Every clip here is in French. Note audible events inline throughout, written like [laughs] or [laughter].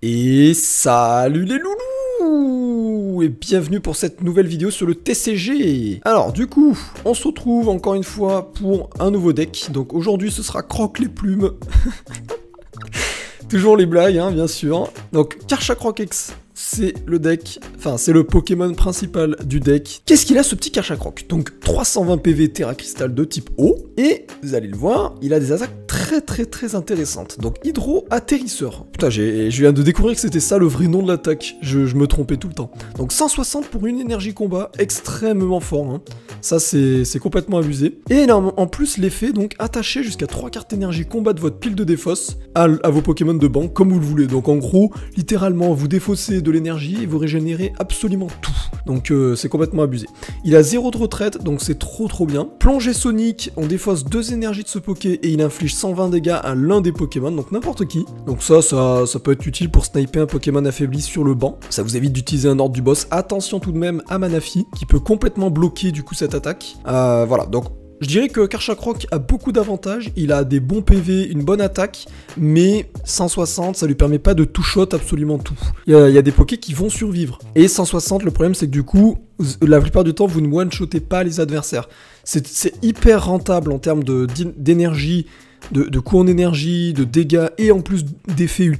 Et salut les loulous Et bienvenue pour cette nouvelle vidéo sur le TCG Alors du coup, on se retrouve encore une fois pour un nouveau deck. Donc aujourd'hui ce sera Croc les plumes. [laughs] Toujours les blagues, hein, bien sûr. Donc Karchakroc X, c'est le deck, enfin c'est le Pokémon principal du deck. Qu'est-ce qu'il a ce petit Karchakroc Donc 320 PV Terra Crystal de type eau, et vous allez le voir, il a des attaques très très très intéressantes. Donc Hydro Atterrisseur. Putain, je viens de découvrir que c'était ça le vrai nom de l'attaque, je, me trompais tout le temps. Donc 160 pour une énergie combat, extrêmement fort. Hein. Ça c'est complètement abusé. Et en plus l'effet, donc attacher jusqu'à 3 cartes énergie combat de votre pile de défausse à, vos Pokémon de banque comme vous le voulez. Donc en gros, littéralement, vous défaussez de l'énergie et vous régénérez absolument tout. Donc euh, c'est complètement abusé. Il a zéro de retraite, donc c'est trop trop bien. Plongée Sonic, on défausse deux énergies de ce Poké et il inflige 120 dégâts à l'un des Pokémon, donc n'importe qui. Donc ça, ça, peut être utile pour sniper un Pokémon affaibli sur le banc. Ça vous évite d'utiliser un ordre du boss. Attention tout de même à Manafi, qui peut complètement bloquer du coup cette attaque. Euh, voilà, donc je dirais que Karchakroc a beaucoup d'avantages, il a des bons PV, une bonne attaque, mais 160, ça lui permet pas de tout-shot absolument tout. Il y, a, des pokés qui vont survivre. Et 160, le problème c'est que du coup, la plupart du temps, vous ne one-shotez pas les adversaires. C'est hyper rentable en termes d'énergie, de, coût en énergie, de dégâts et en plus d'effets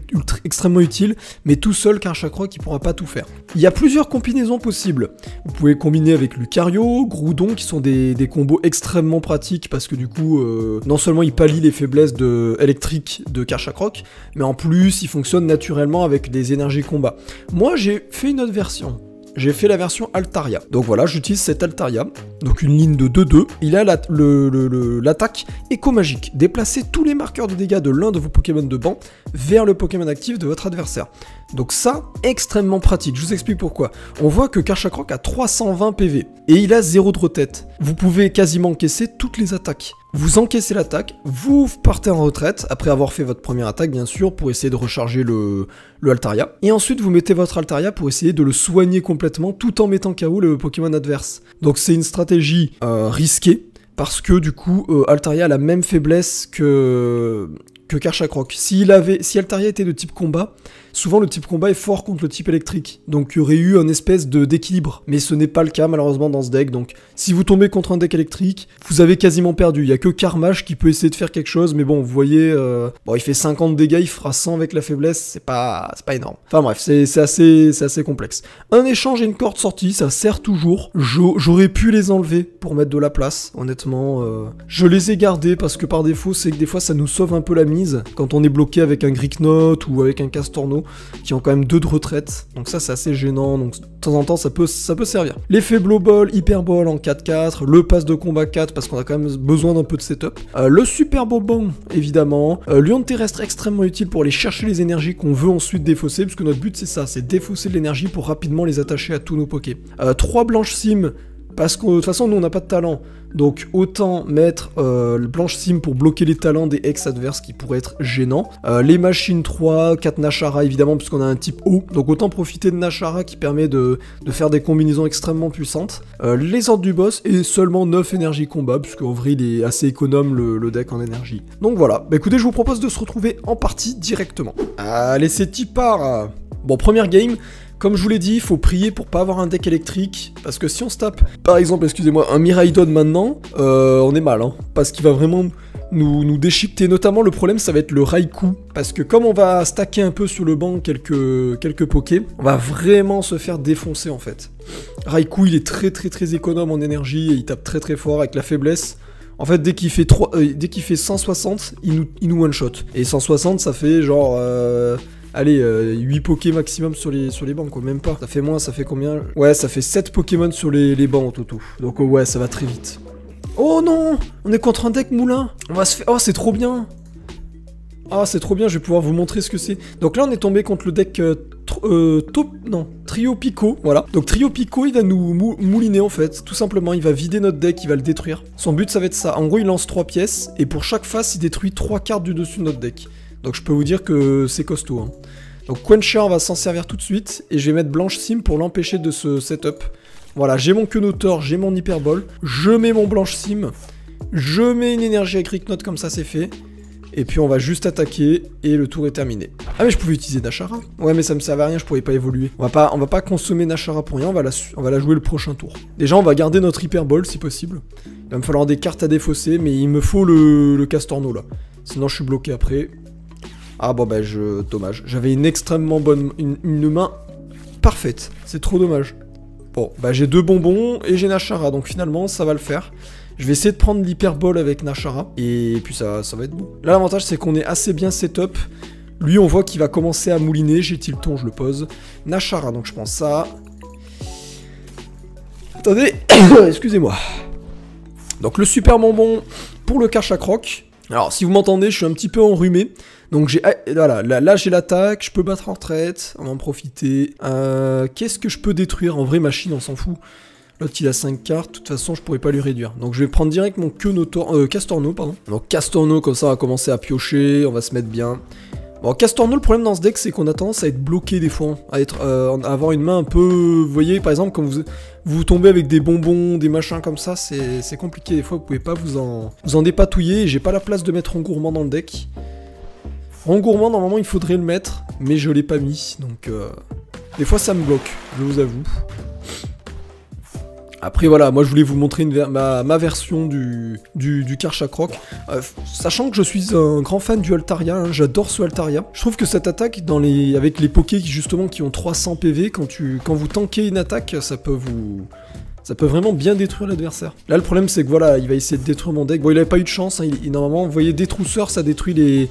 extrêmement utiles, mais tout seul car chaque qui pourra pas tout faire. Il y a plusieurs combinaisons possibles. Vous pouvez combiner avec Lucario, Groudon qui sont des, combos extrêmement pratiques parce que du coup, euh, non seulement ils pallient les faiblesses de, électriques de Karchakroc, mais en plus ils fonctionnent naturellement avec des énergies combat. Moi j'ai fait une autre version j'ai fait la version Altaria. Donc voilà, j'utilise cette Altaria, donc une ligne de 2-2. Il a l'attaque le, éco-magique. Déplacez tous les marqueurs de dégâts de l'un de vos Pokémon de banc vers le Pokémon actif de votre adversaire. Donc ça, extrêmement pratique. Je vous explique pourquoi. On voit que Karchakroc a 320 PV et il a 0 de retête. Vous pouvez quasiment encaisser toutes les attaques. Vous encaissez l'attaque, vous partez en retraite, après avoir fait votre première attaque bien sûr, pour essayer de recharger le, le Altaria. Et ensuite vous mettez votre Altaria pour essayer de le soigner complètement tout en mettant KO le Pokémon adverse. Donc c'est une stratégie euh, risquée, parce que du coup euh, Altaria a la même faiblesse que que Karchakroc. S'il avait, si Altaria était de type combat, souvent le type combat est fort contre le type électrique. Donc il y aurait eu un espèce d'équilibre. Mais ce n'est pas le cas malheureusement dans ce deck. Donc si vous tombez contre un deck électrique, vous avez quasiment perdu. Il y a que Carmage qui peut essayer de faire quelque chose. Mais bon, vous voyez, euh, bon, il fait 50 dégâts, il fera 100 avec la faiblesse. C'est pas, pas énorme. Enfin bref, c'est assez, complexe. Un échange et une corde sortie, ça sert toujours. J'aurais pu les enlever pour mettre de la place. Honnêtement, euh, je les ai gardés parce que par défaut, c'est que des fois ça nous sauve un peu la mise quand on est bloqué avec un Note ou avec un Castorno qui ont quand même deux de retraite. Donc ça c'est assez gênant, donc de temps en temps ça peut, ça peut servir. L'effet Blow Ball, Hyper Ball en 4-4, le pass de combat 4 parce qu'on a quand même besoin d'un peu de setup. Euh, le Super Bobon évidemment. Euh, Lyon terrestre extrêmement utile pour aller chercher les énergies qu'on veut ensuite défausser, puisque notre but c'est ça, c'est défausser de l'énergie pour rapidement les attacher à tous nos pokés. 3 euh, blanches sim parce que de toute façon, nous, on n'a pas de talent. Donc autant mettre euh, le blanche sim pour bloquer les talents des ex adverses qui pourraient être gênants. Euh, les machines 3, 4 Nashara évidemment puisqu'on a un type haut. Donc autant profiter de Nashara qui permet de, faire des combinaisons extrêmement puissantes. Euh, les ordres du boss et seulement 9 énergies combat puisqu'en vrai il est assez économe le, deck en énergie. Donc voilà, bah écoutez je vous propose de se retrouver en partie directement. Allez c'est part Bon première game, comme je vous l'ai dit, il faut prier pour pas avoir un deck électrique, parce que si on se tape, par exemple, excusez-moi, un Miraidon maintenant, euh, on est mal, hein, parce qu'il va vraiment nous, nous déchiqueter. Notamment, le problème, ça va être le Raikou, parce que comme on va stacker un peu sur le banc quelques, quelques pokés, on va vraiment se faire défoncer, en fait. Raikou, il est très très très économe en énergie, et il tape très très fort avec la faiblesse. En fait, dès qu'il fait, 3, euh, dès qu'il fait 160, il nous, il nous one-shot. Et 160, ça fait genre... Euh, Allez, 8 euh, Poké maximum sur les, sur les bancs, quoi, même pas. Ça fait moins, ça fait combien? Ouais, ça fait 7 Pokémon sur les, les bancs au toto. Donc euh, ouais, ça va très vite. Oh non On est contre un deck moulin On va se. Oh, c'est trop bien Ah, c'est trop bien, je vais pouvoir vous montrer ce que c'est. Donc là, on est tombé contre le deck... Euh, euh. Non, Trio Pico, voilà. Donc Trio Pico, il va nous mouliner en fait, tout simplement, il va vider notre deck, il va le détruire. Son but, ça va être ça. En gros, il lance 3 pièces, et pour chaque face, il détruit 3 cartes du dessus de notre deck. Donc je peux vous dire que c'est costaud. Hein. Donc Quencher, va s'en servir tout de suite. Et je vais mettre Blanche Sim pour l'empêcher de se setup. Voilà, j'ai mon Quenotor, j'ai mon Hyperball. Je mets mon Blanche Sim. Je mets une énergie avec Note comme ça c'est fait. Et puis on va juste attaquer et le tour est terminé. Ah mais je pouvais utiliser Nashara. Ouais mais ça me servait à rien, je pourrais pas évoluer. On va pas, on va pas consommer Nashara pour rien, on va, la, jouer le prochain tour. Déjà on va garder notre Hyperball si possible. Il va me falloir des cartes à défausser, mais il me faut le, le Castorno là. Sinon je suis bloqué après. Ah bon bah je... dommage. J'avais une extrêmement bonne... Une, main parfaite. C'est trop dommage. Bon, bah j'ai deux bonbons et j'ai Nashara, donc finalement ça va le faire. Je vais essayer de prendre l'hyperbole avec Nashara. Et puis ça, ça va être bon. Là, l'avantage, c'est qu'on est assez bien setup. Lui, on voit qu'il va commencer à mouliner. J'ai Tilton, je le pose. Nashara, donc je prends ça. Attendez, [coughs] excusez-moi. Donc le super bonbon pour le cache à croc. Alors, si vous m'entendez, je suis un petit peu enrhumé. Donc j'ai... Voilà, là, j'ai l'attaque, je peux battre en retraite, on va en profiter. Euh, Qu'est-ce que je peux détruire? En vraie machine, on s'en fout. L'autre il a 5 cartes, de toute façon je pourrais pas lui réduire. Donc je vais prendre direct mon euh, Castorno, pardon. Donc Castorno, comme ça on va commencer à piocher, on va se mettre bien. Bon, Castorno, le problème dans ce deck, c'est qu'on a tendance à être bloqué des fois, à, être, euh, avoir une main un peu... Vous voyez, par exemple, quand vous, vous tombez avec des bonbons, des machins comme ça, c'est compliqué. Des fois, vous pouvez pas vous en, vous en dépatouiller. J'ai pas la place de mettre Rengourmand dans le deck. Rengourmand, normalement, il faudrait le mettre, mais je l'ai pas mis, donc... Euh, des fois, ça me bloque, je vous avoue. Après voilà, moi je voulais vous montrer ma, version du, du, du euh, sachant que je suis un grand fan du Altaria, hein, j'adore ce Altaria. Je trouve que cette attaque, avec les pokés qui, justement qui ont 300 PV, quand, tu, quand vous tankez une attaque, ça peut vous... Ça peut vraiment bien détruire l'adversaire. Là, le problème, c'est que voilà, il va essayer de détruire mon deck. Bon, il avait pas eu de chance. Hein, il, normalement, vous voyez, détrousseur, ça détruit les...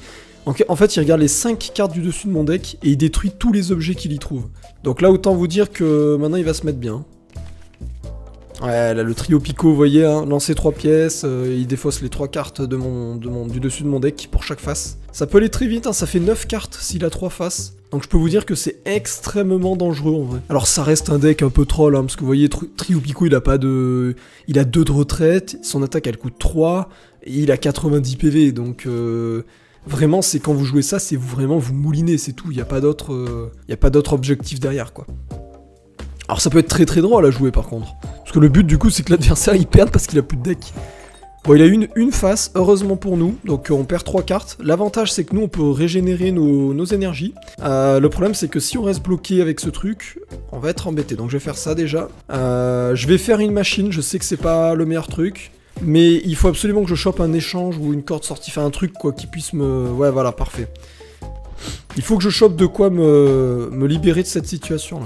En fait, il regarde les 5 cartes du dessus de mon deck et il détruit tous les objets qu'il y trouve. Donc là, autant vous dire que maintenant, il va se mettre bien. Ouais, là, le trio Pico, vous voyez, hein, lancer 3 pièces, euh, il défausse les 3 cartes du dessus de mon deck pour chaque face. Ça peut aller très vite, hein, ça fait 9 cartes s'il a 3 faces. Donc je peux vous dire que c'est extrêmement dangereux en vrai. Alors ça reste un deck un peu troll, hein, parce que vous voyez, Trio Pico il a pas de... Il a 2 de retraite, son attaque elle coûte 3, et il a 90 PV, donc... Euh... Vraiment, c'est quand vous jouez ça, c'est vraiment vous moulinez, c'est tout. Il n'y a pas d'autre, euh... a pas d'autre objectif derrière, quoi. Alors ça peut être très très drôle à jouer par contre. Parce que le but du coup c'est que l'adversaire [laughs] il perde parce qu'il a plus de deck. Bon il a une, une face, heureusement pour nous, donc on perd 3 cartes. L'avantage c'est que nous on peut régénérer nos, énergies. Euh, le problème c'est que si on reste bloqué avec ce truc, on va être embêté. Donc je vais faire ça déjà. Euh, je vais faire une machine, je sais que c'est pas le meilleur truc. Mais il faut absolument que je chope un échange ou une corde sortie, enfin un truc quoi qui puisse me... Ouais voilà, parfait. Il faut que je chope de quoi me, me libérer de cette situation là.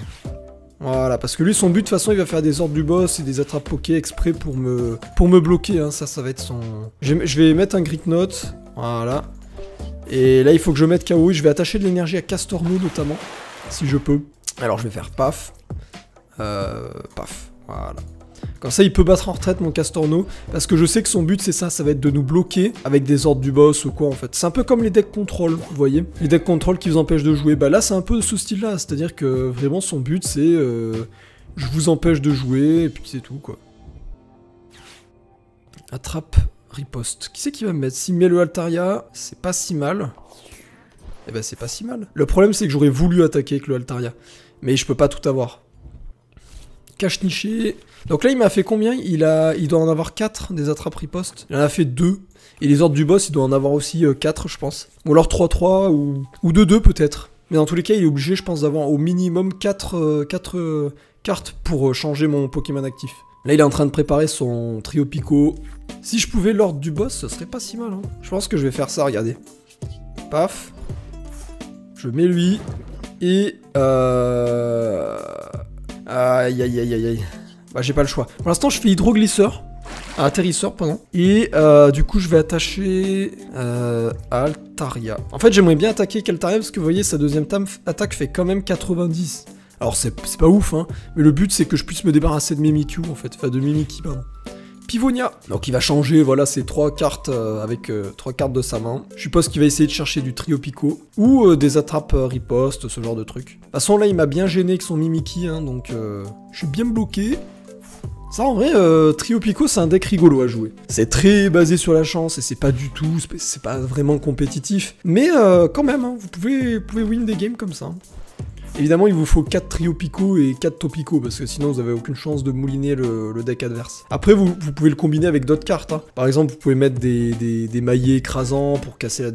Voilà, parce que lui, son but, de toute façon, il va faire des ordres du boss et des attrapes poké exprès pour me, pour me bloquer. Hein. Ça, ça va être son... Je, vais mettre un grit note. Voilà. Et là, il faut que je mette KO. Je vais attacher de l'énergie à Castorno, notamment, si je peux. Alors, je vais faire paf. Euh, paf. Voilà. Comme ça, il peut battre en retraite mon Castorno, parce que je sais que son but, c'est ça, ça va être de nous bloquer avec des ordres du boss ou quoi, en fait. C'est un peu comme les decks contrôle, vous voyez Les decks contrôle qui vous empêchent de jouer. Bah là, c'est un peu de ce style-là, c'est-à-dire que vraiment, son but, c'est... Euh, je vous empêche de jouer, et puis c'est tout, quoi. Attrape, riposte. Qui c'est qui va me mettre? S'il met le Altaria, c'est pas si mal. Eh ben, c'est pas si mal. Le problème, c'est que j'aurais voulu attaquer avec le Altaria. Mais je peux pas tout avoir. Cache niché. Donc là, il m'a fait combien? Il, a, il doit en avoir 4 des attrapes riposte. Il en a fait 2. Et les ordres du boss, il doit en avoir aussi 4, euh, je pense. Ou alors 3-3 ou, ou 2-2 peut-être. Mais dans tous les cas, il est obligé, je pense, d'avoir au minimum 4, 4 euh, euh, cartes pour changer mon Pokémon actif. Là, il est en train de préparer son trio Pico. Si je pouvais l'ordre du boss, ce serait pas si mal. Hein. Je pense que je vais faire ça, regardez. Paf. Je mets lui. Et... Euh... Aïe aïe aïe aïe aïe. Bah j'ai pas le choix. Pour l'instant je fais hydroglisseur. atterrisseur, pardon. Et euh, du coup je vais attacher euh, Altaria. En fait j'aimerais bien attaquer Altaria parce que vous voyez sa deuxième attaque fait quand même 90. Alors c'est pas ouf hein. Mais le but c'est que je puisse me débarrasser de Mimikyu en fait. Enfin de Mimiki pardon. Donc il va changer, voilà, ses trois cartes euh, avec euh, trois cartes de sa main. Je suppose qu'il va essayer de chercher du trio Pico ou euh, des attrapes riposte, ce genre de truc. De toute façon là il m'a bien gêné avec son Mimiki, hein, donc je suis bien bloqué. Ça en vrai, Trio Pico c'est un deck rigolo à jouer. C'est très basé sur la chance et c'est pas du tout, c'est pas vraiment compétitif. Mais quand même, hein, vous, pouvez, pouvez win des games comme ça. Évidemment, il vous faut 4 trio pico et 4 topico, parce que sinon vous avez aucune chance de mouliner le, deck adverse. Après, vous, pouvez le combiner avec d'autres cartes. Hein. Par exemple, vous pouvez mettre des, maillets écrasants pour casser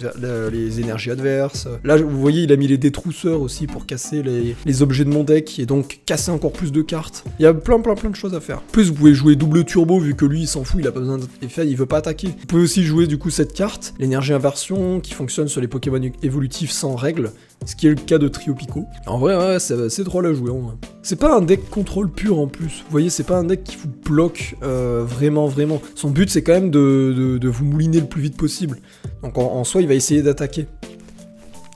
les énergies adverses. Là, vous voyez, il a mis les détrousseurs aussi pour casser les, objets de mon deck, et donc casser encore plus de cartes. Il y a plein plein plein de choses à faire. plus, vous pouvez jouer double turbo, vu que lui, il s'en fout, il a pas besoin d'effet, il veut pas attaquer. Vous pouvez aussi jouer du coup cette carte, l'énergie inversion, qui fonctionne sur les Pokémon évolutifs sans règles, ce qui est le cas de Trio Pico. En vrai, ouais, c'est drôle à jouer. C'est pas un deck contrôle pur en plus. Vous voyez, c'est pas un deck qui vous bloque euh, vraiment, vraiment. Son but, c'est quand même de, vous mouliner le plus vite possible. Donc en, soi, il va essayer d'attaquer.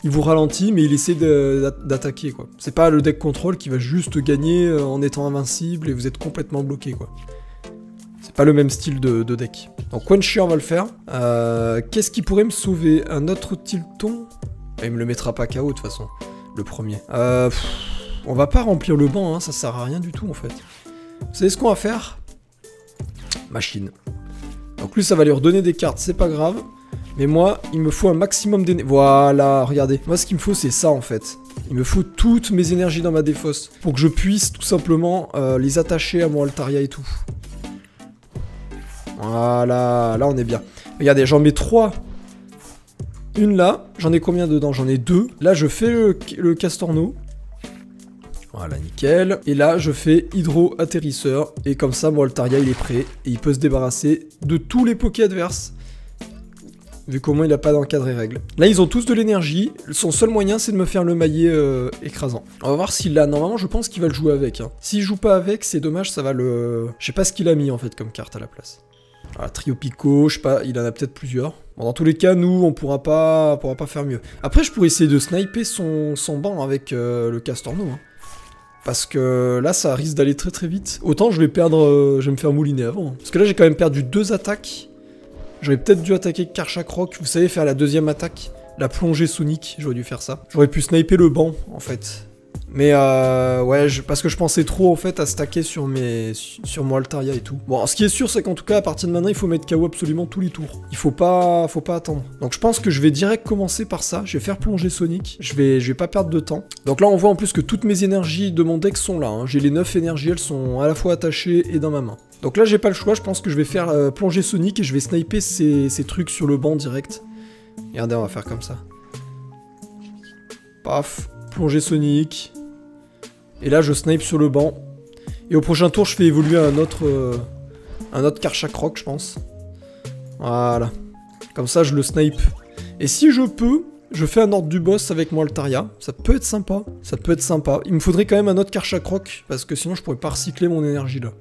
Il vous ralentit, mais il essaie d'attaquer, quoi. C'est pas le deck contrôle qui va juste gagner euh, en étant invincible et vous êtes complètement bloqué, quoi. C'est pas le même style de, deck. Donc Quencher va le faire. Euh, qu'est-ce qui pourrait me sauver? Un autre Tilton? Il me le mettra pas KO de toute façon, le premier. Euh, on va pas remplir le banc, hein, ça sert à rien du tout en fait. Vous savez ce qu'on va faire? Machine. Donc lui ça va lui redonner des cartes, c'est pas grave. Mais moi, il me faut un maximum d'énergie. Voilà, regardez. Moi ce qu'il me faut c'est ça en fait. Il me faut toutes mes énergies dans ma défausse. Pour que je puisse tout simplement euh, les attacher à mon Altaria et tout. Voilà, là on est bien. Regardez, j'en mets 3 une là. J'en ai combien dedans? J'en ai deux. Là, je fais le, Castorno. Voilà, nickel. Et là, je fais Hydro Atterrisseur. Et comme ça, mon Altaria, il est prêt. Et il peut se débarrasser de tous les pokés adverses. Vu qu'au moins, il n'a pas d'encadré règle. Là, ils ont tous de l'énergie. Son seul moyen, c'est de me faire le maillet euh, écrasant. On va voir s'il l'a. Normalement, je pense qu'il va le jouer avec. Hein. S'il joue pas avec, c'est dommage, ça va le... Je sais pas ce qu'il a mis, en fait, comme carte à la place. Ah, trio Pico, je sais pas, il en a peut-être plusieurs. Dans tous les cas, nous, on pourra pas, pourra pas faire mieux. Après, je pourrais essayer de sniper son, son banc avec euh, le Castorno. Hein. Parce que là, ça risque d'aller très très vite. Autant je vais perdre, euh, je vais me faire mouliner avant. Hein. Parce que là, j'ai quand même perdu deux attaques. J'aurais peut-être dû attaquer Karchakroc, vous savez, faire la deuxième attaque. La plongée sonique, j'aurais dû faire ça. J'aurais pu sniper le banc, en fait. Mais euh, ouais, parce que je pensais trop en fait à stacker sur mes sur mon Altaria et tout. Bon, ce qui est sûr, c'est qu'en tout cas, à partir de maintenant, il faut mettre KO absolument tous les tours. Il faut pas, faut pas attendre. Donc je pense que je vais direct commencer par ça. Je vais faire plonger Sonic. Je vais, je vais pas perdre de temps. Donc là, on voit en plus que toutes mes énergies de mon deck sont là. Hein. J'ai les 9 énergies, elles sont à la fois attachées et dans ma main. Donc là, j'ai pas le choix. Je pense que je vais faire euh, plonger Sonic et je vais sniper ces, ces trucs sur le banc direct. Regardez, on va faire comme ça. Paf, plonger Sonic. Et là, je snipe sur le banc. Et au prochain tour, je fais évoluer un autre, euh, un autre Karchak je pense. Voilà. Comme ça, je le snipe. Et si je peux, je fais un ordre du boss avec mon Altaria. Ça peut être sympa. Ça peut être sympa. Il me faudrait quand même un autre Karchak parce que sinon, je pourrais pas recycler mon énergie là.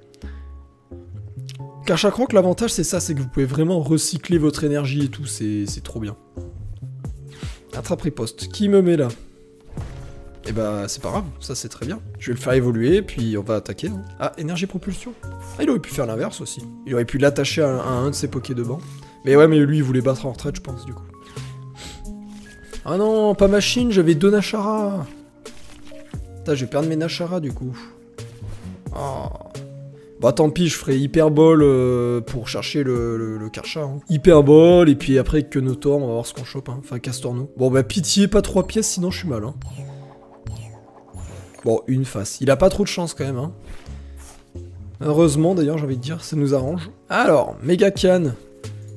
Karchak l'avantage, c'est ça, c'est que vous pouvez vraiment recycler votre énergie et tout. C'est trop bien. Attrape poste. Qui me met là? Et eh bah c'est pas grave, ça c'est très bien. Je vais le faire évoluer, puis on va attaquer. Hein. Ah, énergie propulsion. Ah, il aurait pu faire l'inverse aussi. Il aurait pu l'attacher à, un de ses pokés de banc. Mais ouais, mais lui il voulait battre en retraite, je pense, du coup. Ah non, pas machine, j'avais deux Nashara. Putain, je vais perdre mes Nashara du coup. Oh. Bah tant pis, je ferai Hyperbole euh, pour chercher le, Karcha. Hein. Et puis après que Notor, on va voir ce qu'on chope. Hein. Enfin, Castorno. Bon bah pitié, pas trois pièces, sinon je suis mal. Hein. Bon, une face. Il a pas trop de chance quand même, hein. Heureusement, d'ailleurs, j'ai envie de dire, ça nous arrange. Alors, Megacan.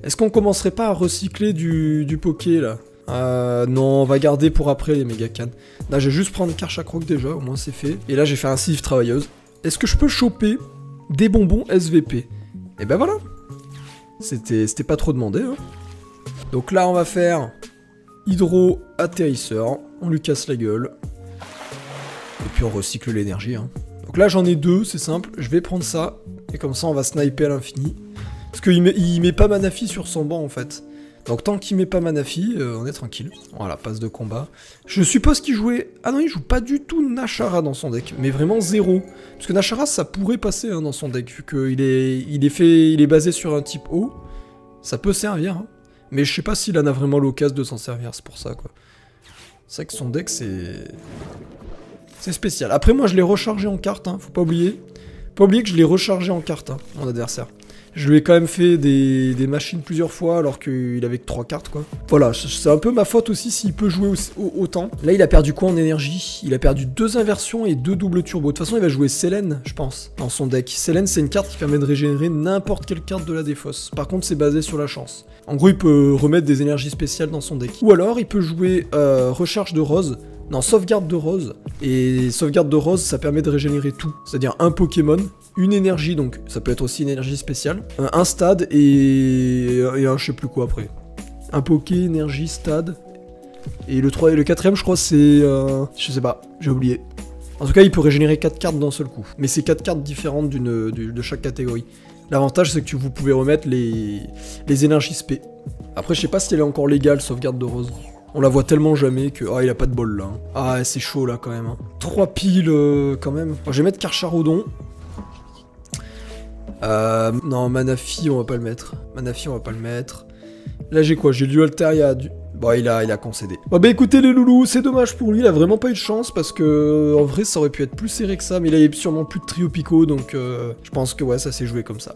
Est-ce qu'on commencerait pas à recycler du, du poké, là? Euh, non, on va garder pour après les Megacan. Là, je vais juste prendre Karchakroc déjà, au moins c'est fait. Et là, j'ai fait un Civ Travailleuse. Est-ce que je peux choper des bonbons SVP Et eh ben voilà C'était pas trop demandé, hein. Donc là, on va faire Hydro Atterrisseur. On lui casse la gueule. Puis on recycle l'énergie. Hein. Donc là j'en ai deux, c'est simple. Je vais prendre ça. Et comme ça on va sniper à l'infini. Parce qu'il met, il met pas Manafi sur son banc en fait. Donc tant qu'il met pas Manafi, euh, on est tranquille. Voilà, passe de combat. Je suppose qu'il jouait... Ah non, il joue pas du tout Nashara dans son deck. Mais vraiment zéro. Parce que Nashara, ça pourrait passer hein, dans son deck. Vu qu'il est, il est, fait, il est basé sur un type haut. Ça peut servir. Hein. Mais je sais pas s'il en a vraiment l'occasion de s'en servir. C'est pour ça, quoi. C'est vrai que son deck, c'est... C'est spécial. Après, moi, je l'ai rechargé en carte, hein, faut pas oublier. Pas oublier que je l'ai rechargé en carte, hein, mon adversaire. Je lui ai quand même fait des, machines plusieurs fois alors qu'il avait que 3 cartes quoi. Voilà, c'est un peu ma faute aussi s'il peut jouer autant. Là il a perdu quoi en énergie? Il a perdu deux inversions et deux doubles turbos. De toute façon il va jouer Selene je pense dans son deck. Selene c'est une carte qui permet de régénérer n'importe quelle carte de la défausse. Par contre c'est basé sur la chance. En gros il peut remettre des énergies spéciales dans son deck. Ou alors il peut jouer euh, recharge de rose non, sauvegarde de rose. Et sauvegarde de rose, ça permet de régénérer tout. C'est-à-dire un Pokémon, une énergie, donc ça peut être aussi une énergie spéciale, un, stade et, et, un je sais plus quoi après. Un Poké, énergie, stade. Et le 3 et le 4ème, je crois, c'est. Euh, je sais pas, j'ai oublié. En tout cas, il peut régénérer 4 cartes d'un seul coup. Mais c'est 4 cartes différentes de chaque catégorie. L'avantage, c'est que vous pouvez remettre les, les énergies SP. Après, je sais pas si elle est encore légale, sauvegarde de rose. On la voit tellement jamais que... Ah, il a pas de bol là. Hein. Ah, c'est chaud là quand même. Hein. Trois piles euh, quand même. je vais mettre Karcharodon. Euh, non, Manafi, on va pas le mettre. Manafi, on va pas le mettre. Là, j'ai quoi? J'ai du Altaria. Du... Bon, il a, concédé. Bon, bah écoutez les loulous, c'est dommage pour lui, il a vraiment pas eu de chance parce que en vrai, ça aurait pu être plus serré que ça, mais il avait sûrement plus de trio pico, donc euh, je pense que ouais, ça s'est joué comme ça.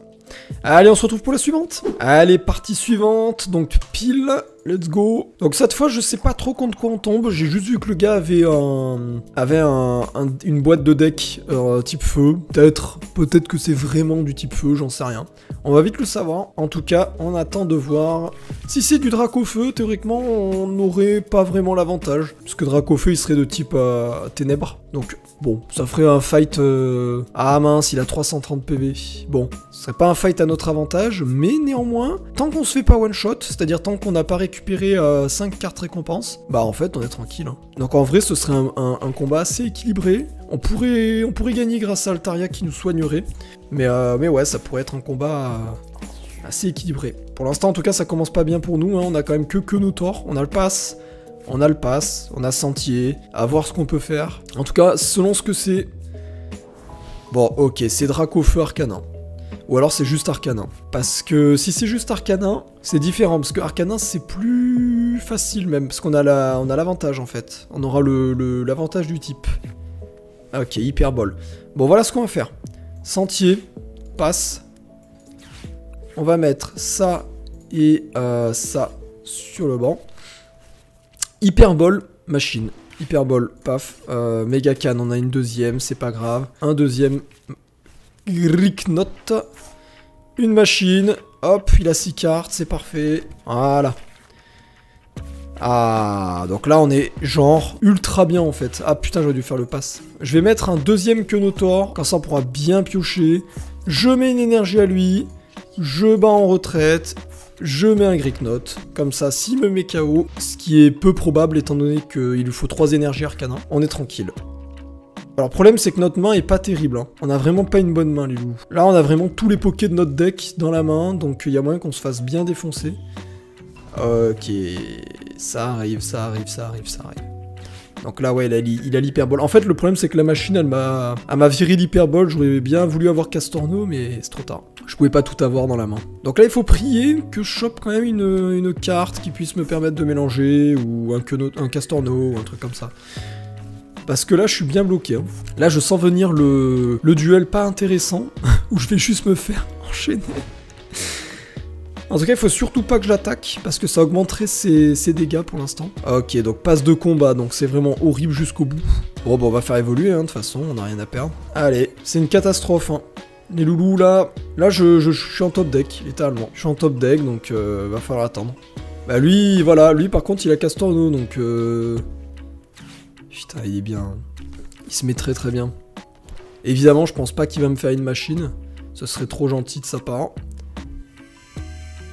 Allez, on se retrouve pour la suivante. Allez, partie suivante. Donc, pile. Let's go. Donc cette fois, je sais pas trop contre quoi on tombe. J'ai juste vu que le gars avait un, avait un, une boîte de deck euh, type feu. Peut-être, peut-être que c'est vraiment du type feu, j'en sais rien. On va vite le savoir. En tout cas, on attend de voir. Si c'est du Draco feu, théoriquement, on n'aurait pas vraiment l'avantage. Parce que Draco feu, il serait de type euh, ténèbres. Donc, bon, ça ferait un fight... Euh, ah mince, il a 330 PV. Bon, ce serait pas un fight à notre avantage, mais néanmoins, tant qu'on se fait pas one-shot, c'est-à-dire tant qu'on n'a pas récupéré récupérer 5 euh, cartes récompenses, bah en fait on est tranquille. Hein. Donc en vrai ce serait un, combat assez équilibré. On pourrait, on pourrait gagner grâce à Altaria qui nous soignerait. Mais, euh, mais ouais, ça pourrait être un combat euh, assez équilibré. Pour l'instant en tout cas ça commence pas bien pour nous. Hein. On a quand même que que nos torts. On a le pass. On a le pass, on a Sentier, à voir ce qu'on peut faire. En tout cas, selon ce que c'est... Bon, ok, c'est Draco Feu Arcanin. Ou alors c'est juste Arcanin. Parce que si c'est juste Arcanin, c'est différent. Parce que Arcanin c'est plus facile même. Parce qu'on a l'avantage en fait. On aura l'avantage le, du type. Ok, hyperbole. Bon voilà ce qu'on va faire. Sentier, passe. On va mettre ça et euh, ça sur le banc. Hyperbole, machine. Hyperbole, paf. Euh, Mega Can, on a une deuxième, c'est pas grave. Un deuxième Gricknot. Une machine. Hop, il a 6 cartes, c'est parfait. Voilà. Ah, donc là on est genre ultra bien en fait. Ah putain, j'aurais dû faire le pass. Je vais mettre un deuxième Kenotor, comme ça on pourra bien piocher. Je mets une énergie à lui, je bats en retraite, je mets un Gricknot. Comme ça, s'il me met KO, ce qui est peu probable étant donné qu'il lui faut 3 énergies arcana, on est tranquille. Alors, le problème, c'est que notre main est pas terrible. Hein. On a vraiment pas une bonne main, les loups. Là, on a vraiment tous les pokés de notre deck dans la main, donc il y a moyen qu'on se fasse bien défoncer. Ok, ça arrive, ça arrive, ça arrive, ça arrive. Donc là, ouais, il a l'hyperbole. En fait, le problème, c'est que la machine, elle m'a viré l'hyperbole. J'aurais bien voulu avoir Castorno, mais c'est trop tard. Je pouvais pas tout avoir dans la main. Donc là, il faut prier que je chope quand même une, carte qui puisse me permettre de mélanger, ou un, un Castorno, ou un truc comme ça. Parce que là, je suis bien bloqué. Hein. Là, je sens venir le, duel pas intéressant, [laughs] où je vais juste me faire [laughs] enchaîner. En tout cas, il faut surtout pas que je l'attaque, parce que ça augmenterait ses, dégâts pour l'instant. Ok, donc passe de combat, donc c'est vraiment horrible jusqu'au bout. Bon, bon, on va faire évoluer, hein, de toute façon, on n'a rien à perdre. Allez, c'est une catastrophe, hein. Les loulous, là... Là, je, suis en top deck, littéralement. Je suis en top deck, donc euh, va falloir attendre. Bah lui, voilà, lui par contre, il a Castorno, donc... Euh... Putain, il est bien. Il se met très très bien. Évidemment, je pense pas qu'il va me faire une machine. Ce serait trop gentil de sa part.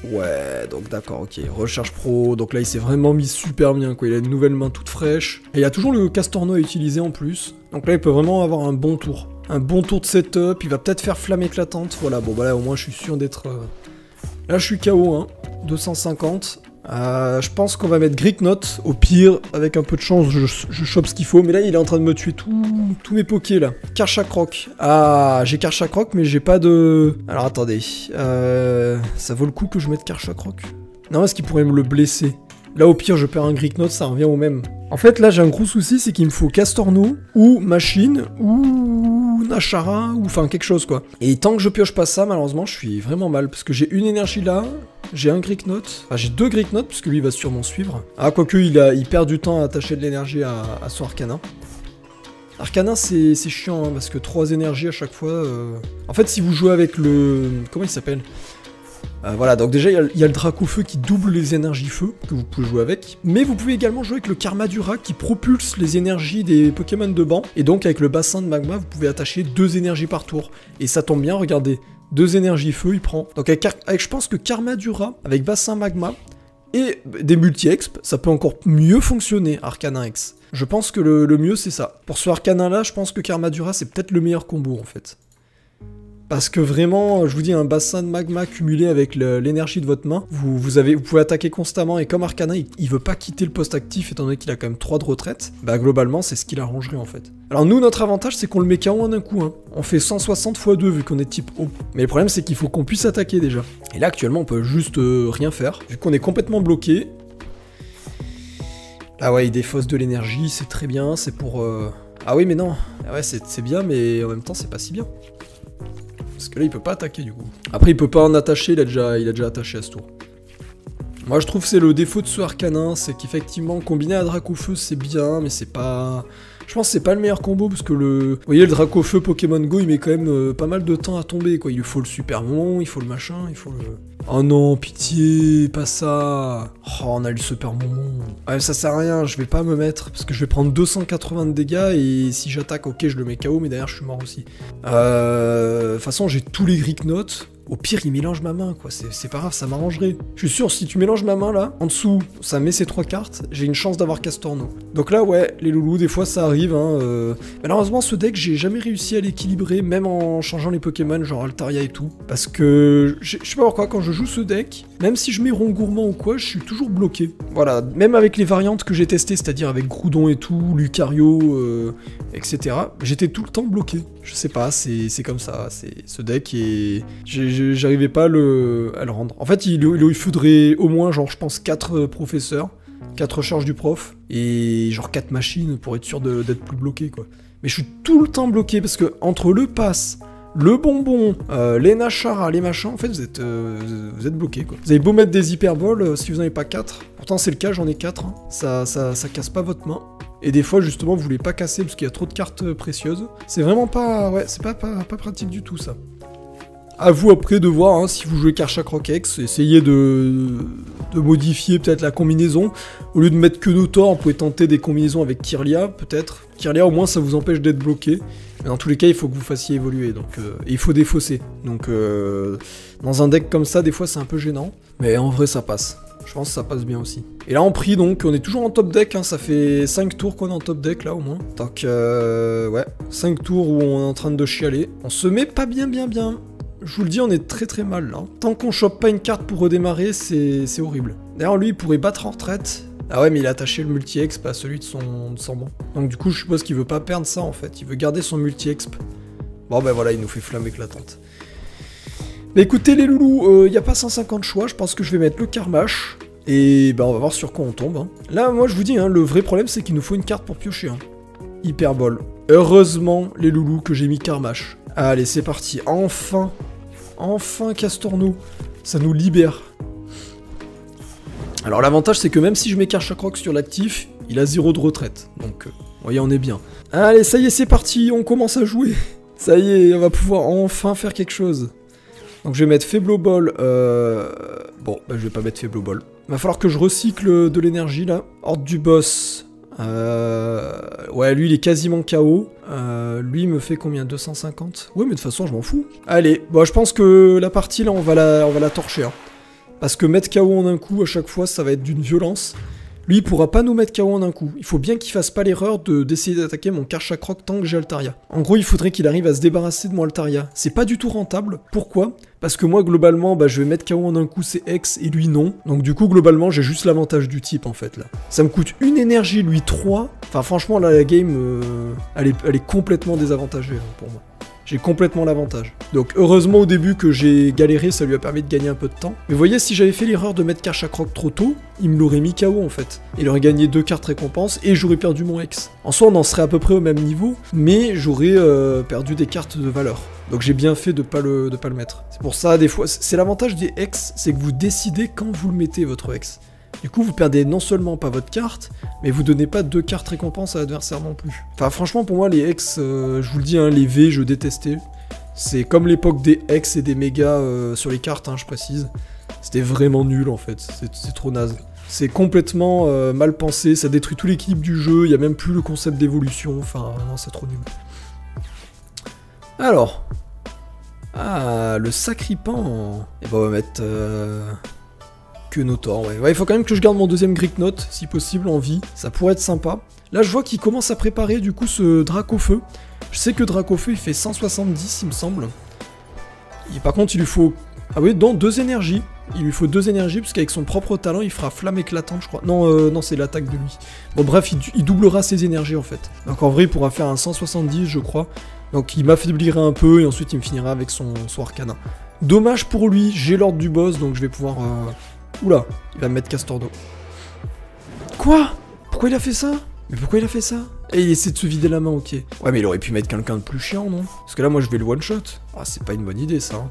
Ouais, donc d'accord, ok. Recharge pro, donc là il s'est vraiment mis super bien. Il a une nouvelle main toute fraîche. Et il a toujours le Castorno à utiliser en plus. Donc là il peut vraiment avoir un bon tour. Un bon tour de setup, il va peut-être faire flamme éclatante. Voilà, bon bah là au moins je suis sûr d'être... Euh, là je suis KO, hein. 250. Euh, je pense qu'on va mettre Greek Note. Au pire, avec un peu de chance, je, chope ce qu'il faut. Mais là, il est en train de me tuer tous mes pokés là. Karchakroc. Ah, j'ai Karchakroc, mais j'ai pas de. Alors attendez. Euh, ça vaut le coup que je mette Karchakroc Non, est-ce qu'il pourrait me le blesser Là, au pire, je perds un Greek Note, ça revient au même. En fait, là, j'ai un gros souci, c'est qu'il me faut Castorno, ou Machine, ou Nashara, ou enfin quelque chose quoi. Et tant que je pioche pas ça, malheureusement, je suis vraiment mal, parce que j'ai une énergie là, j'ai un Greek Note, j'ai deux Greek Notes, parce que lui va sûrement suivre. Ah, quoique il, a, il perd du temps à attacher de l'énergie à, son Arcana. Arcana c'est chiant, hein, parce que trois énergies à chaque fois... Euh. En fait, si vous jouez avec le... Comment il s'appelle? Euh, voilà, donc déjà, il y, a le Draco Feu qui double les énergies feu, que vous pouvez jouer avec. Mais vous pouvez également jouer avec le Karma Dura qui propulse les énergies des Pokémon de banc. Et donc, avec le bassin de magma, vous pouvez attacher deux énergies par tour. Et ça tombe bien, regardez, deux énergies feu, il prend. Donc, avec, je pense que Karma Dura, avec bassin magma, et des multi-exp, ça peut encore mieux fonctionner, Arcana X. Je pense que le, mieux, c'est ça. Pour ce Arcana là, je pense que Karma Dura, c'est peut-être le meilleur combo, en fait. Parce que vraiment, je vous dis, un bassin de magma cumulé avec l'énergie de votre main, vous, pouvez attaquer constamment, et comme Arcana, il, veut pas quitter le poste actif, étant donné qu'il a quand même 3 de retraite, bah globalement, c'est ce qu'il arrangerait en fait. Alors nous, notre avantage, c'est qu'on le met KO en un coup, hein. On fait 160 x 2 vu qu'on est type O. Mais le problème, c'est qu'il faut qu'on puisse attaquer déjà. Et là, actuellement, on peut juste euh, rien faire, vu qu'on est complètement bloqué. Ah ouais, il défausse de l'énergie, c'est très bien, c'est pour... Euh, ah oui, mais non. Ah ouais, c'est bien, mais en même temps, c'est pas si bien. Parce que là, il peut pas attaquer du coup. Après, il peut pas en attacher, il a déjà, il déjà attaché à ce tour. Moi, je trouve c'est le défaut de ce arcanin, c'est qu'effectivement, combiner à Feu, c'est bien, mais c'est pas... Je pense que c'est pas le meilleur combo parce que le. Vous voyez, le Feu Pokémon Go, il met quand même euh, pas mal de temps à tomber, quoi. Il lui faut le super moment, il faut le machin, il faut le. Oh non, pitié, pas ça. Oh, on a le super moment. Ouais, ça sert à rien, je vais pas me mettre parce que je vais prendre 280 de dégâts et si j'attaque, ok, je le mets KO, mais derrière, je suis mort aussi. Euh. De toute façon, j'ai tous les Greek Notes. Au pire, il mélange ma main, quoi. C'est pas grave, ça m'arrangerait. Je suis sûr, si tu mélanges ma main, là, en dessous, ça met ces trois cartes, j'ai une chance d'avoir Castorno. Donc là, ouais, les loulous, des fois, ça arrive, hein. Euh. Malheureusement, ce deck, j'ai jamais réussi à l'équilibrer, même en changeant les Pokémon, genre Altaria et tout. Parce que, je sais pas pourquoi, quand je joue ce deck, même si je mets rond gourmand ou quoi, je suis toujours bloqué. Voilà, même avec les variantes que j'ai testées, c'est-à-dire avec Groudon et tout, Lucario, euh, etc., j'étais tout le temps bloqué. Je sais pas, c'est comme ça, ce deck et j'arrivais pas à le, à le rendre. En fait, il, il faudrait au moins, genre, je pense, 4 euh, professeurs, 4 charges du prof, et genre 4 machines pour être sûr d'être plus bloqué, quoi. Mais je suis tout le temps bloqué parce que entre le pass, le bonbon, euh, les nachara, les machins, en fait, vous êtes, euh, vous êtes bloqué, quoi. Vous avez beau mettre des hyperboles, si vous n'en avez pas 4, pourtant c'est le cas, j'en ai 4, hein. ça, ça, ça casse pas votre main. Et des fois, justement, vous voulez pas casser parce qu'il y a trop de cartes précieuses. C'est vraiment pas... Ouais, c'est pas, pas, pratique du tout, ça. À vous après de voir hein, si vous jouez Karchak Rockex, essayez de, modifier peut-être la combinaison. Au lieu de mettre que Notor, vous pouvez tenter des combinaisons avec Kirlia, peut-être. Kirlia, au moins, ça vous empêche d'être bloqué. Mais dans tous les cas, il faut que vous fassiez évoluer, donc euh, il faut défausser. Donc euh, dans un deck comme ça, des fois, c'est un peu gênant. Mais en vrai, ça passe. Je pense que ça passe bien aussi. Et là en prix donc, on est toujours en top deck, hein, ça fait 5 tours qu'on est en top deck là au moins. Donc euh, ouais, 5 tours où on est en train de chialer. On se met pas bien bien bien. Je vous le dis, on est très très mal là. Tant qu'on chope pas une carte pour redémarrer, c'est horrible. D'ailleurs lui il pourrait battre en retraite. Ah ouais mais il a attaché le multi-exp à celui de son, de. Donc du coup je suppose qu'il veut pas perdre ça en fait, il veut garder son multi-exp. Bon ben voilà, il nous fait flamme éclatante. Mais écoutez les loulous, il euh, n'y a pas 150 choix, je pense que je vais mettre le Karmash. Et bah on va voir sur quoi on tombe. Hein. Là moi je vous dis, hein, le vrai problème c'est qu'il nous faut une carte pour piocher. Hein. Hyperbole. Heureusement les loulous que j'ai mis Karmash. Allez c'est parti, enfin, enfin Castorno, ça nous libère. Alors l'avantage c'est que même si je mets Karchakroc sur l'actif, il a zéro de retraite. Donc, euh, vous voyez, on est bien. Allez, ça y est, c'est parti, on commence à jouer. [laughs] Ça y est, on va pouvoir enfin faire quelque chose. Donc je vais mettre Faible Ball. Euh... Bon, bah, je vais pas mettre Faible Ball. Va falloir que je recycle de l'énergie là. Horde du boss. Euh... Ouais, lui il est quasiment KO. Euh, lui me fait combien? 250 Ouais, mais de toute façon, je m'en fous. Allez, bon, je pense que la partie là, on va la, on va la torcher. Hein. Parce que mettre KO en un coup à chaque fois, ça va être d'une violence. Lui, il pourra pas nous mettre KO en un coup. Il faut bien qu'il fasse pas l'erreur d'essayer d'attaquer mon Karchakroc tant que j'ai Altaria. En gros, il faudrait qu'il arrive à se débarrasser de mon Altaria. C'est pas du tout rentable. Pourquoi? Parce que moi, globalement, bah, je vais mettre KO en un coup, c'est X, et lui, non. Donc du coup, globalement, j'ai juste l'avantage du type, en fait, là. Ça me coûte une énergie, lui, 3. Enfin, franchement, là, la game, euh, elle, est, elle, est, complètement désavantagée, hein, pour moi. J'ai complètement l'avantage. Donc heureusement au début que j'ai galéré, ça lui a permis de gagner un peu de temps. Mais voyez, si j'avais fait l'erreur de mettre Karchakroc trop tôt, il me l'aurait mis KO en fait. Il aurait gagné deux cartes récompenses et j'aurais perdu mon ex. En soi, on en serait à peu près au même niveau, mais j'aurais euh, perdu des cartes de valeur. Donc j'ai bien fait de pas pas le mettre. C'est pour ça, des fois, c'est l'avantage des ex, c'est que vous décidez quand vous le mettez, votre ex. Du coup, vous perdez non seulement pas votre carte, mais vous donnez pas deux cartes récompenses à l'adversaire non plus. Enfin, franchement, pour moi, les ex, euh, je vous le dis, hein, les V, je détestais. C'est comme l'époque des ex et des méga euh, sur les cartes, hein, je précise. C'était vraiment nul en fait, c'est trop naze. C'est complètement euh, mal pensé, ça détruit tout l'équilibre du jeu, il n'y a même plus le concept d'évolution, enfin, non, c'est trop nul. Alors. Ah, le sacripant. Et eh ben, on va mettre que Notor, ouais. Ouais, il faut quand même que je garde mon deuxième Greek Note, si possible, en vie. Ça pourrait être sympa. Là, je vois qu'il commence à préparer, du coup, ce Drac au feu. Je sais que Drac au feu, il fait 170, il me semble. Et par contre, il lui faut... Ah oui, dans deux énergies. Il lui faut deux énergies, parce qu'avec son propre talent, il fera flamme éclatante, je crois. Non, euh, non c'est l'attaque de lui. Bon, bref, il, doublera ses énergies, en fait. Donc, en vrai, il pourra faire un 170, je crois. Donc, il m'affaiblira un peu, et ensuite, il me finira avec son, son arcana. Dommage pour lui, j'ai l'ordre du boss, donc je vais pouvoir... Euh, Oula, il va me mettre Castordo. Quoi? Pourquoi il a fait ça? Mais pourquoi il a fait ça? Et il essaie de se vider la main, ok. Ouais, mais il aurait pu mettre quelqu'un de plus chiant, non? Parce que là, moi, je vais le one-shot. Ah, c'est pas une bonne idée, ça. Hein.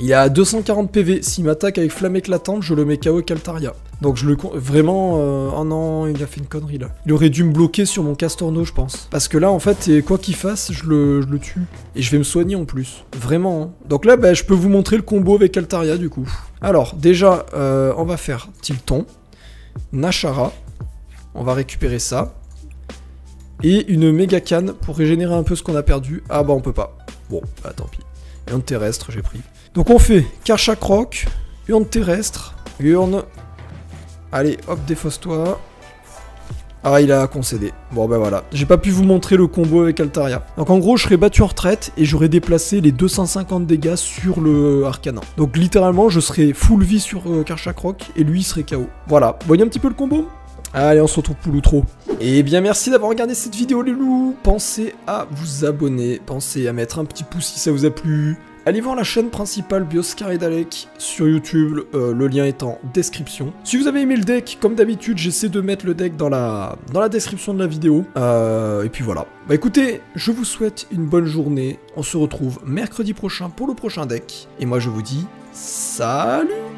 Il a 240 PV. S'il m'attaque avec flamme éclatante, je le mets KO avec Altaria. Donc je le... Vraiment... Euh... Oh non, il a fait une connerie, là. Il aurait dû me bloquer sur mon Castorno, je pense. Parce que là, en fait, quoi qu'il fasse, je le... tue. Et je vais me soigner, en plus. Vraiment. Hein. Donc là, bah, je peux vous montrer le combo avec Altaria, du coup. Alors, déjà, euh, on va faire Tilton, Nashara, on va récupérer ça, et une méga canne pour régénérer un peu ce qu'on a perdu. Ah bah on peut pas. Bon, bah tant pis. Urne terrestre, j'ai pris. Donc on fait Karchak Rock, urne terrestre, urne... Allez, hop, défausse-toi. Ah, il a concédé. Bon, ben voilà. J'ai pas pu vous montrer le combo avec Altaria. Donc en gros, je serais battu en retraite et j'aurais déplacé les 250 dégâts sur le Arcana. Donc littéralement, je serais full vie sur euh, Karchakroc et lui serait KO. Voilà. Voyez un petit peu le combo? Allez, on se retrouve pour l'outro. Et bien merci d'avoir regardé cette vidéo les loups. Pensez à vous abonner, pensez à mettre un petit pouce si ça vous a plu. Allez voir la chaîne principale Bioscar Dalek sur YouTube, euh, le lien est en description. Si vous avez aimé le deck, comme d'habitude, j'essaie de mettre le deck dans la, dans la description de la vidéo. Euh, et puis voilà. Bah écoutez, je vous souhaite une bonne journée. On se retrouve mercredi prochain pour le prochain deck. Et moi je vous dis, salut